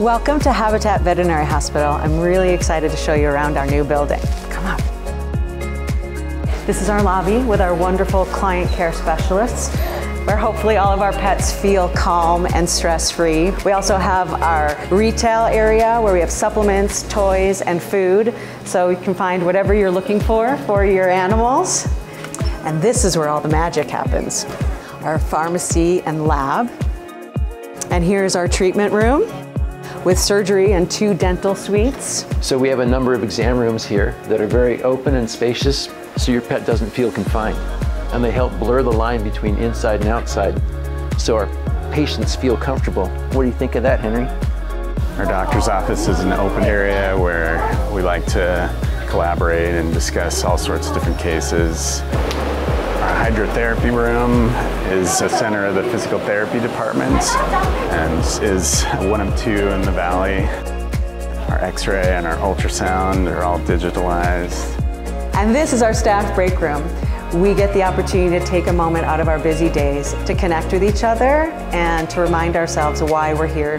Welcome to Habitat Veterinary Hospital. I'm really excited to show you around our new building. Come on. This is our lobby with our wonderful client care specialists where hopefully all of our pets feel calm and stress-free. We also have our retail area where we have supplements, toys, and food, so you can find whatever you're looking for for your animals. And this is where all the magic happens. Our pharmacy and lab. And here's our treatment room with surgery and two dental suites. So we have a number of exam rooms here that are very open and spacious so your pet doesn't feel confined and they help blur the line between inside and outside so our patients feel comfortable. What do you think of that, Henry? Our doctor's office is an open area where we like to collaborate and discuss all sorts of different cases. Hydrotherapy room is a center of the physical therapy department and is one of two in the valley. Our x-ray and our ultrasound are all digitalized. And this is our staff break room we get the opportunity to take a moment out of our busy days to connect with each other and to remind ourselves why we're here